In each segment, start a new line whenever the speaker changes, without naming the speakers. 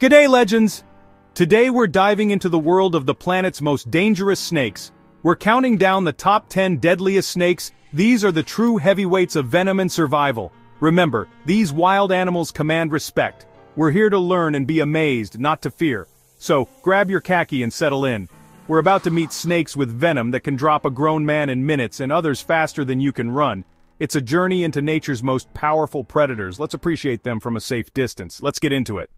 G'day legends! Today we're diving into the world of the planet's most dangerous snakes. We're counting down the top 10 deadliest snakes, these are the true heavyweights of venom and survival. Remember, these wild animals command respect. We're here to learn and be amazed, not to fear. So, grab your khaki and settle in. We're about to meet snakes with venom that can drop a grown man in minutes and others faster than you can run. It's a journey into nature's most powerful predators, let's appreciate them from a safe distance. Let's get into it.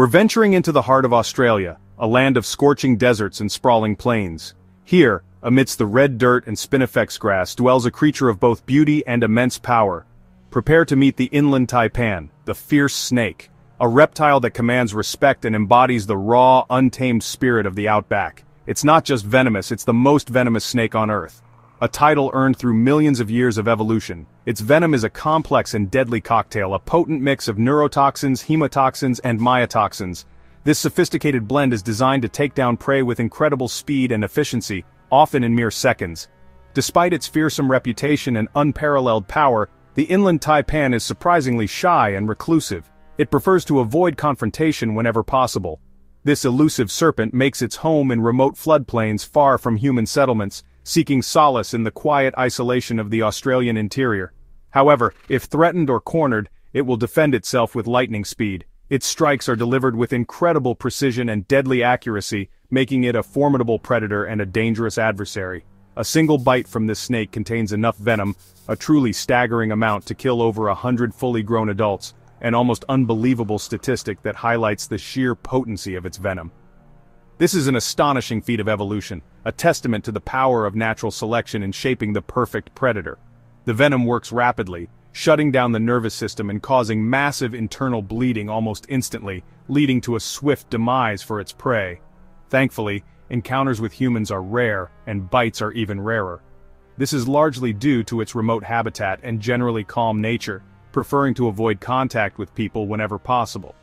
We're venturing into the heart of Australia, a land of scorching deserts and sprawling plains. Here, amidst the red dirt and spinifex grass dwells a creature of both beauty and immense power. Prepare to meet the inland taipan, the fierce snake, a reptile that commands respect and embodies the raw, untamed spirit of the outback. It's not just venomous, it's the most venomous snake on Earth a title earned through millions of years of evolution. Its venom is a complex and deadly cocktail, a potent mix of neurotoxins, hemotoxins, and myotoxins. This sophisticated blend is designed to take down prey with incredible speed and efficiency, often in mere seconds. Despite its fearsome reputation and unparalleled power, the inland taipan is surprisingly shy and reclusive. It prefers to avoid confrontation whenever possible. This elusive serpent makes its home in remote floodplains far from human settlements, seeking solace in the quiet isolation of the Australian interior. However, if threatened or cornered, it will defend itself with lightning speed. Its strikes are delivered with incredible precision and deadly accuracy, making it a formidable predator and a dangerous adversary. A single bite from this snake contains enough venom, a truly staggering amount to kill over a hundred fully grown adults, an almost unbelievable statistic that highlights the sheer potency of its venom. This is an astonishing feat of evolution, a testament to the power of natural selection in shaping the perfect predator. The venom works rapidly, shutting down the nervous system and causing massive internal bleeding almost instantly, leading to a swift demise for its prey. Thankfully, encounters with humans are rare, and bites are even rarer. This is largely due to its remote habitat and generally calm nature, preferring to avoid contact with people whenever possible.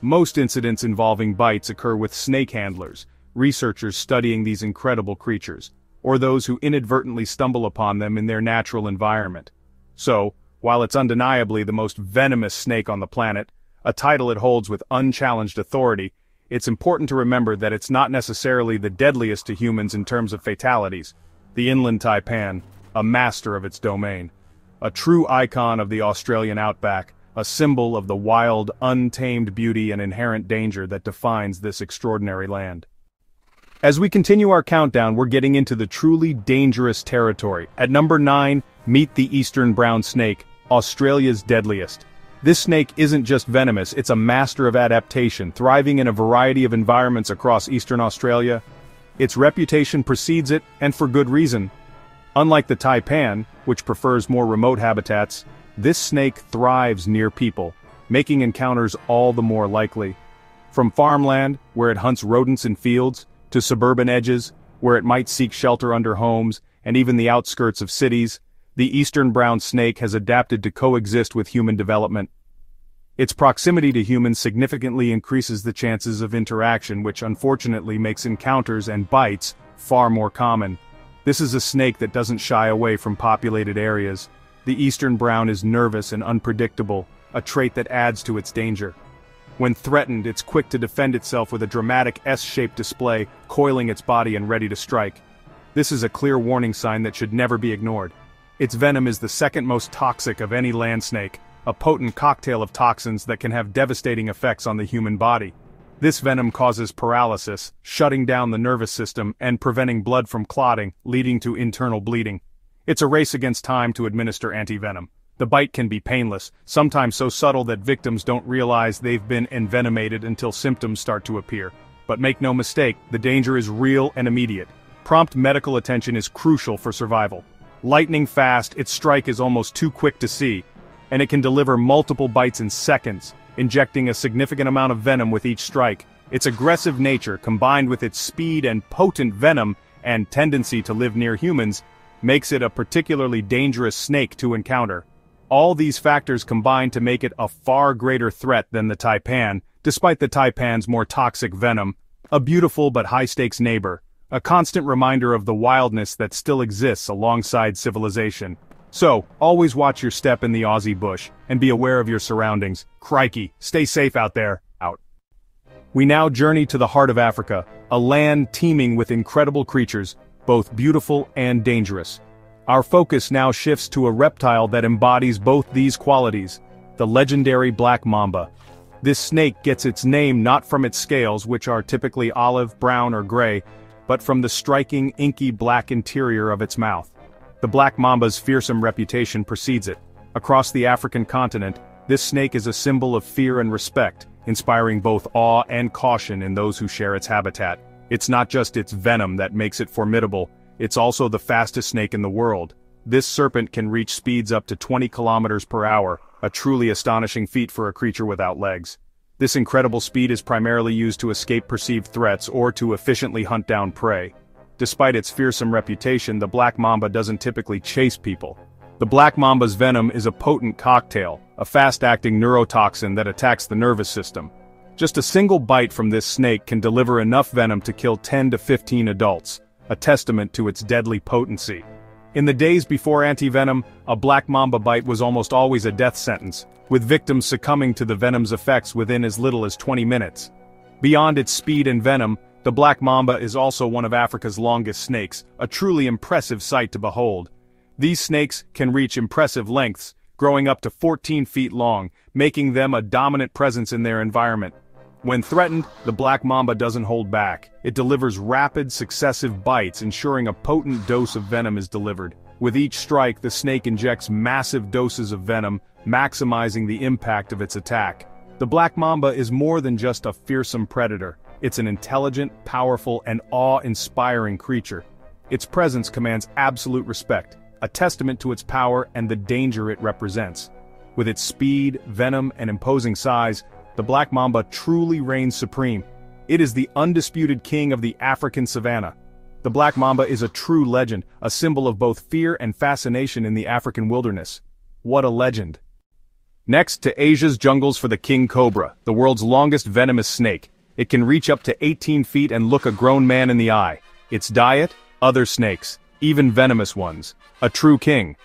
Most incidents involving bites occur with snake handlers, researchers studying these incredible creatures, or those who inadvertently stumble upon them in their natural environment. So, while it's undeniably the most venomous snake on the planet, a title it holds with unchallenged authority, it's important to remember that it's not necessarily the deadliest to humans in terms of fatalities. The inland taipan, a master of its domain. A true icon of the Australian outback, a symbol of the wild, untamed beauty and inherent danger that defines this extraordinary land. As we continue our countdown we're getting into the truly dangerous territory. At number 9, meet the eastern brown snake, Australia's deadliest. This snake isn't just venomous, it's a master of adaptation, thriving in a variety of environments across eastern Australia. Its reputation precedes it, and for good reason. Unlike the taipan, which prefers more remote habitats, this snake thrives near people, making encounters all the more likely. From farmland, where it hunts rodents in fields, to suburban edges, where it might seek shelter under homes, and even the outskirts of cities, the eastern brown snake has adapted to coexist with human development. Its proximity to humans significantly increases the chances of interaction which unfortunately makes encounters and bites far more common. This is a snake that doesn't shy away from populated areas, the eastern brown is nervous and unpredictable, a trait that adds to its danger. When threatened, it's quick to defend itself with a dramatic S-shaped display, coiling its body and ready to strike. This is a clear warning sign that should never be ignored. Its venom is the second most toxic of any land snake, a potent cocktail of toxins that can have devastating effects on the human body. This venom causes paralysis, shutting down the nervous system and preventing blood from clotting, leading to internal bleeding. It's a race against time to administer antivenom. The bite can be painless, sometimes so subtle that victims don't realize they've been envenomated until symptoms start to appear. But make no mistake, the danger is real and immediate. Prompt medical attention is crucial for survival. Lightning fast, its strike is almost too quick to see, and it can deliver multiple bites in seconds, injecting a significant amount of venom with each strike. Its aggressive nature, combined with its speed and potent venom, and tendency to live near humans, makes it a particularly dangerous snake to encounter. All these factors combine to make it a far greater threat than the taipan, despite the taipan's more toxic venom, a beautiful but high-stakes neighbor, a constant reminder of the wildness that still exists alongside civilization. So, always watch your step in the Aussie bush, and be aware of your surroundings. Crikey, stay safe out there. Out. We now journey to the heart of Africa, a land teeming with incredible creatures, both beautiful and dangerous. Our focus now shifts to a reptile that embodies both these qualities, the legendary black mamba. This snake gets its name not from its scales which are typically olive, brown or gray, but from the striking inky black interior of its mouth. The black mamba's fearsome reputation precedes it. Across the African continent, this snake is a symbol of fear and respect, inspiring both awe and caution in those who share its habitat. It's not just its venom that makes it formidable, it's also the fastest snake in the world. This serpent can reach speeds up to 20 kilometers per hour, a truly astonishing feat for a creature without legs. This incredible speed is primarily used to escape perceived threats or to efficiently hunt down prey. Despite its fearsome reputation the black mamba doesn't typically chase people. The black mamba's venom is a potent cocktail, a fast-acting neurotoxin that attacks the nervous system. Just a single bite from this snake can deliver enough venom to kill 10 to 15 adults, a testament to its deadly potency. In the days before anti-venom, a black mamba bite was almost always a death sentence, with victims succumbing to the venom's effects within as little as 20 minutes. Beyond its speed and venom, the black mamba is also one of Africa's longest snakes, a truly impressive sight to behold. These snakes can reach impressive lengths, growing up to 14 feet long, making them a dominant presence in their environment. When threatened, the black mamba doesn't hold back. It delivers rapid, successive bites ensuring a potent dose of venom is delivered. With each strike the snake injects massive doses of venom, maximizing the impact of its attack. The black mamba is more than just a fearsome predator. It's an intelligent, powerful, and awe-inspiring creature. Its presence commands absolute respect, a testament to its power and the danger it represents. With its speed, venom, and imposing size, the black mamba truly reigns supreme. It is the undisputed king of the African savanna. The black mamba is a true legend, a symbol of both fear and fascination in the African wilderness. What a legend. Next to Asia's jungles for the king cobra, the world's longest venomous snake. It can reach up to 18 feet and look a grown man in the eye. Its diet? Other snakes, even venomous ones. A true king.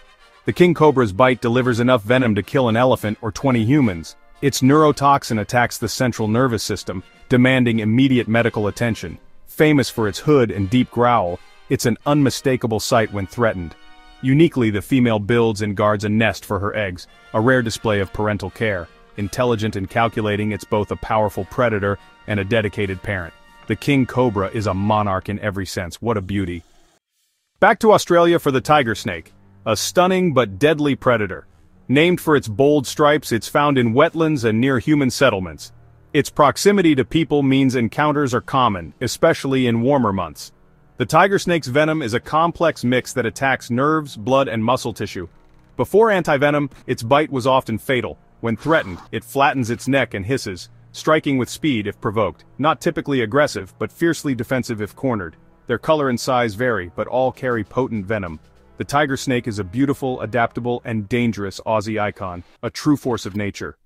The king cobra's bite delivers enough venom to kill an elephant or 20 humans. Its neurotoxin attacks the central nervous system, demanding immediate medical attention. Famous for its hood and deep growl, it's an unmistakable sight when threatened. Uniquely the female builds and guards a nest for her eggs, a rare display of parental care. Intelligent and calculating it's both a powerful predator and a dedicated parent. The king cobra is a monarch in every sense, what a beauty. Back to Australia for the tiger snake. A stunning but deadly predator. Named for its bold stripes it's found in wetlands and near human settlements. Its proximity to people means encounters are common, especially in warmer months. The tiger snake's venom is a complex mix that attacks nerves, blood and muscle tissue. Before antivenom, its bite was often fatal. When threatened, it flattens its neck and hisses, striking with speed if provoked. Not typically aggressive, but fiercely defensive if cornered. Their color and size vary, but all carry potent venom. The tiger snake is a beautiful, adaptable, and dangerous Aussie icon, a true force of nature.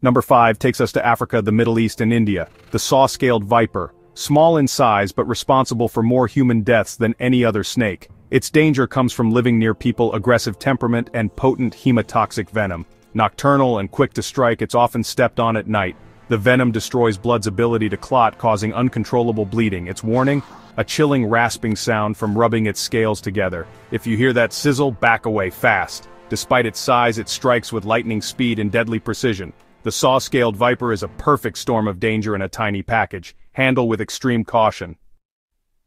Number 5 takes us to Africa, the Middle East and India, the saw-scaled viper, small in size but responsible for more human deaths than any other snake. Its danger comes from living near people aggressive temperament and potent hemotoxic venom. Nocturnal and quick to strike it's often stepped on at night. The venom destroys blood's ability to clot causing uncontrollable bleeding. Its warning? A chilling rasping sound from rubbing its scales together. If you hear that sizzle, back away fast. Despite its size it strikes with lightning speed and deadly precision. The saw-scaled viper is a perfect storm of danger in a tiny package. Handle with extreme caution.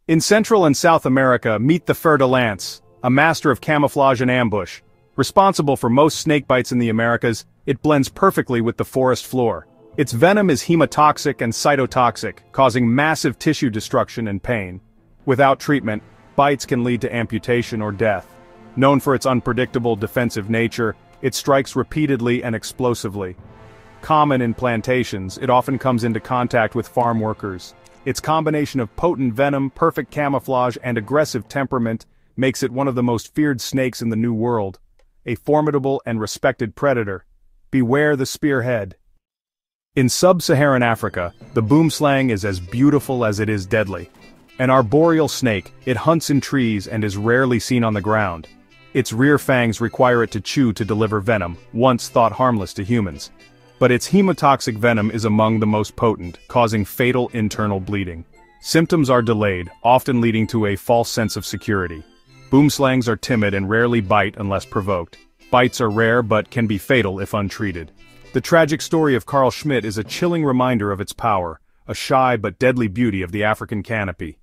In Central and South America, meet the fer-de-lance, a master of camouflage and ambush. Responsible for most snake bites in the Americas, it blends perfectly with the forest floor. Its venom is hemotoxic and cytotoxic, causing massive tissue destruction and pain. Without treatment, bites can lead to amputation or death. Known for its unpredictable defensive nature, it strikes repeatedly and explosively. Common in plantations, it often comes into contact with farm workers. Its combination of potent venom, perfect camouflage, and aggressive temperament makes it one of the most feared snakes in the New World. A formidable and respected predator. Beware the spearhead. In sub-Saharan Africa, the boomslang is as beautiful as it is deadly. An arboreal snake, it hunts in trees and is rarely seen on the ground. Its rear fangs require it to chew to deliver venom, once thought harmless to humans. but its hemotoxic venom is among the most potent, causing fatal internal bleeding. Symptoms are delayed, often leading to a false sense of security. Boomslangs are timid and rarely bite unless provoked. Bites are rare but can be fatal if untreated. The tragic story of Karl Schmidt is a chilling reminder of its power, a shy but deadly beauty of the African canopy.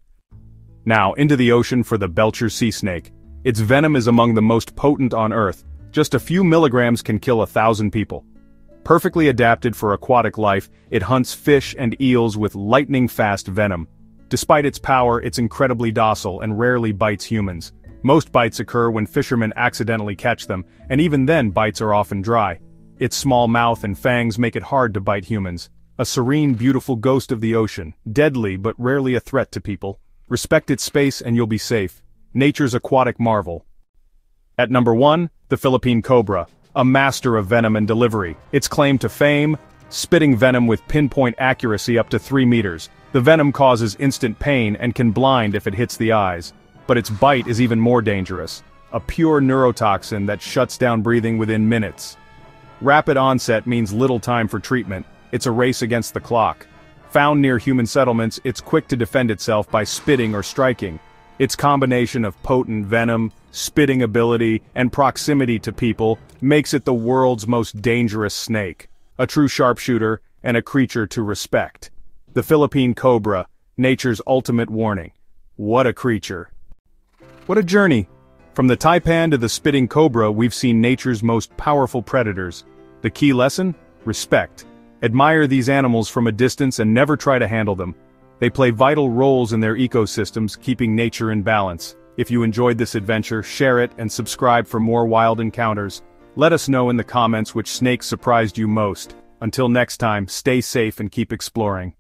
Now, into the ocean for the Belcher sea snake. Its venom is among the most potent on Earth, just a few milligrams can kill a thousand people. Perfectly adapted for aquatic life, it hunts fish and eels with lightning-fast venom. Despite its power, it's incredibly docile and rarely bites humans. Most bites occur when fishermen accidentally catch them, and even then bites are often dry. Its small mouth and fangs make it hard to bite humans. A serene, beautiful ghost of the ocean, deadly but rarely a threat to people. Respect its space and you'll be safe. Nature's aquatic marvel. At number 1, the Philippine Cobra, a master of venom and delivery. Its claim to fame, spitting venom with pinpoint accuracy up to 3 meters. The venom causes instant pain and can blind if it hits the eyes. But its bite is even more dangerous. A pure neurotoxin that shuts down breathing within minutes. Rapid onset means little time for treatment, it's a race against the clock. Found near human settlements, it's quick to defend itself by spitting or striking. Its combination of potent venom, spitting ability, and proximity to people makes it the world's most dangerous snake. A true sharpshooter, and a creature to respect. The Philippine Cobra, nature's ultimate warning. What a creature. What a journey, from the taipan to the spitting cobra we've seen nature's most powerful predators. The key lesson? Respect. Admire these animals from a distance and never try to handle them. They play vital roles in their ecosystems, keeping nature in balance. If you enjoyed this adventure, share it and subscribe for more wild encounters. Let us know in the comments which snake surprised you most. Until next time, stay safe and keep exploring.